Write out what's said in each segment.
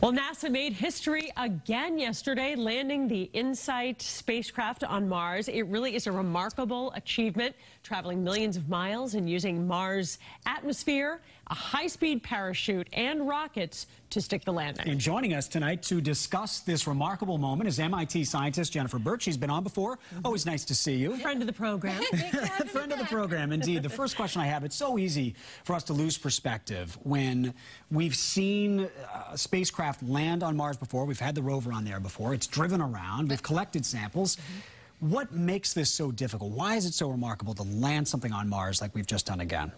Well, NASA made history again yesterday, landing the InSight spacecraft on Mars. It really is a remarkable achievement, traveling millions of miles and using Mars' atmosphere, a high-speed parachute, and rockets to stick the landing. And joining us tonight to discuss this remarkable moment is MIT scientist Jennifer Burt. She's been on before. Mm-hmm. Always nice to see you. Friend of the program. Friend of the program, indeed. The first question I have, it's so easy for us to lose perspective when we've seen a spacecraft land on Mars before. We've had the rover on there before. It's driven around. We've collected samples. Mm -hmm. What makes this so difficult? Why is it so remarkable to land something on Mars like we've just done again?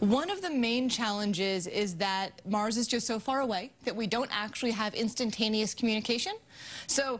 One of the main challenges is that Mars is just so far away that we don't actually have instantaneous communication. So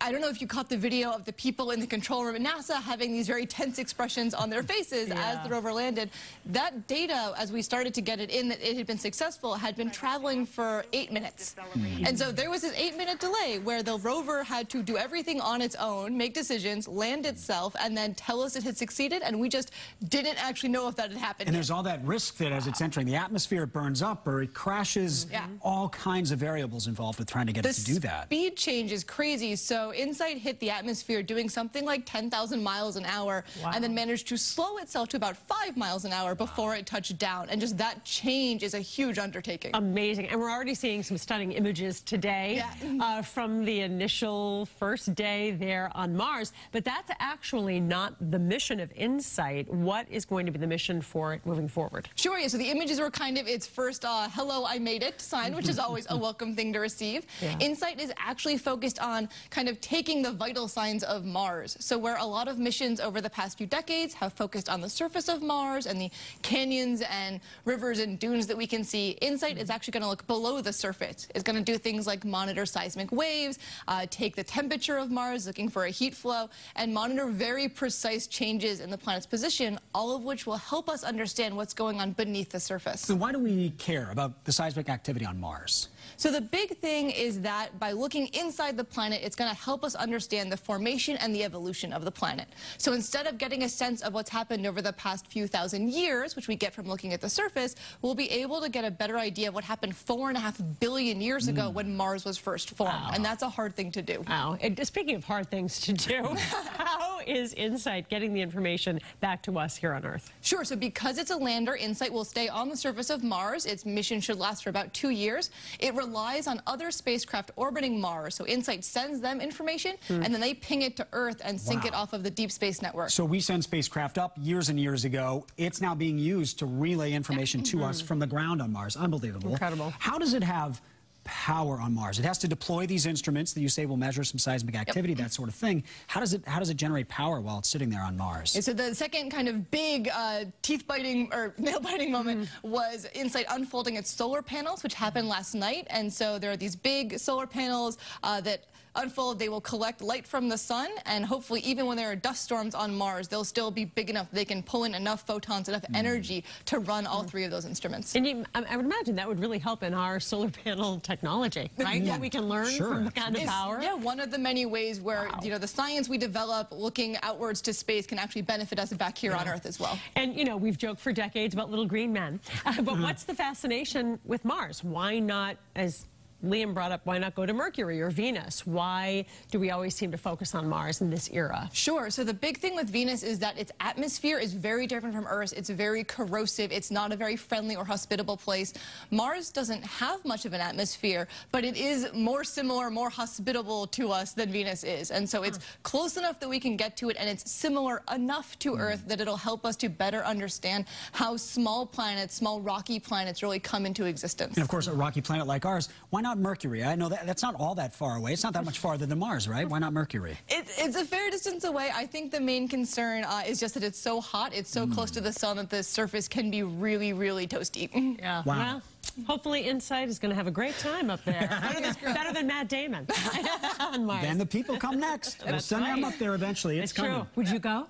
I don't know if you caught the video of the people in the control room at NASA having these very tense expressions on their faces yeah. as the rover landed. That data, as we started to get it in that it had been successful, had been traveling for eight minutes. Mm. And so there was this eight-minute delay where the rover had to do everything on its own, make decisions, land itself, and then tell us it had succeeded, and we just didn't actually know if that had happened. And there's all that risk that as it's entering the atmosphere, it burns up or it crashes. Yeah. All kinds of variables involved with trying to get the it to do that. The speed change is crazy, so InSight hit the atmosphere doing something like 10,000 miles an hour wow. and then managed to slow itself to about 5 miles an hour before wow. it touched down. And just that change is a huge undertaking. Amazing. And we're already seeing some stunning images today yeah. uh, from the initial first day there on Mars. But that's actually not the mission of InSight. What is going to be the mission for it moving forward? Sure. Yeah. So the images were kind of its first uh, hello, I made it sign, which is always a welcome thing to receive. Yeah. InSight is actually focused on kind of taking the vital signs of Mars. So where a lot of missions over the past few decades have focused on the surface of Mars and the canyons and rivers and dunes that we can see, InSight is actually going to look below the surface. It's going to do things like monitor seismic waves, uh, take the temperature of Mars, looking for a heat flow, and monitor very precise changes in the planet's position, all of which will help us understand what's going on beneath the surface. So why do we care about the seismic activity on Mars? So the big thing is that by looking inside the planet, it's going to help us understand the formation and the evolution of the planet. So instead of getting a sense of what's happened over the past few thousand years, which we get from looking at the surface, we'll be able to get a better idea of what happened four and a half billion years ago mm. when Mars was first formed. Wow. And that's a hard thing to do. Wow. And speaking of hard things to do, how is InSight getting the information back to us here on Earth? Sure. So because it's a lander, InSight will stay on the surface of Mars. Its mission should last for about two years. It relies on other spacecraft orbiting Mars. So InSight sends them information, mm. and then they ping it to Earth and sync wow. it off of the Deep Space Network. So we send spacecraft up years and years ago. It's now being used to relay information to us hmm. from the ground on Mars. Unbelievable. Incredible. How does it have power on Mars? It has to deploy these instruments that you say will measure some seismic activity, yep. that sort of thing. How does it how does it generate power while it's sitting there on Mars? And so the second kind of big uh, teeth-biting or nail-biting moment mm. was InSight unfolding its solar panels, which happened last night. And so there are these big solar panels uh, that unfold. They will collect light from the sun, and hopefully even when there are dust storms on Mars, they'll still be big enough they can pull in enough photons, enough mm. energy to run all mm. three of those instruments. And you, I would imagine that would really help in our solar panel technology, right? Yeah. What we can learn sure. from the kind of it's, power. Yeah, one of the many ways where wow. you know the science we develop looking outwards to space can actually benefit us back here yeah. on Earth as well. And you know we've joked for decades about little green men, but what's the fascination with Mars? Why not as Liam brought up, why not go to Mercury or Venus? Why do we always seem to focus on Mars in this era? Sure. So the big thing with Venus is that its atmosphere is very different from Earth. It's very corrosive. It's not a very friendly or hospitable place. Mars doesn't have much of an atmosphere, but it is more similar, more hospitable to us than Venus is. And so it's close enough that we can get to it, and it's similar enough to mm. Earth that it'll help us to better understand how small planets, small rocky planets really come into existence. And of course, a rocky planet like ours, why not Mercury? I know that that's not all that far away. It's not that much farther than Mars, right? Why not Mercury? It, it's a fair distance away. I think the main concern uh, is just that it's so hot. It's so mm. close to the sun that the surface can be really, really toasty. Yeah. Wow. Well, hopefully InSight is going to have a great time up there. better, than, better than Matt Damon on Mars. Then the people come next. we'll send right. them up there eventually. It's, it's coming. True. Would you go?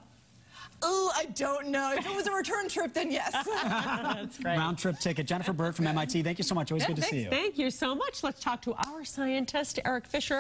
Oh, I don't know. If it was a return trip, then yes. That's great. Round trip ticket. Jennifer Burt from MIT, thank you so much. Always yeah, good to thanks. see you. Thank you so much. Let's talk to our scientist, Eric Fisher.